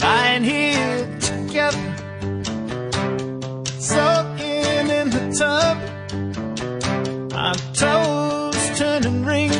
Lying here together, soaking in the tub. Our toes turning ring.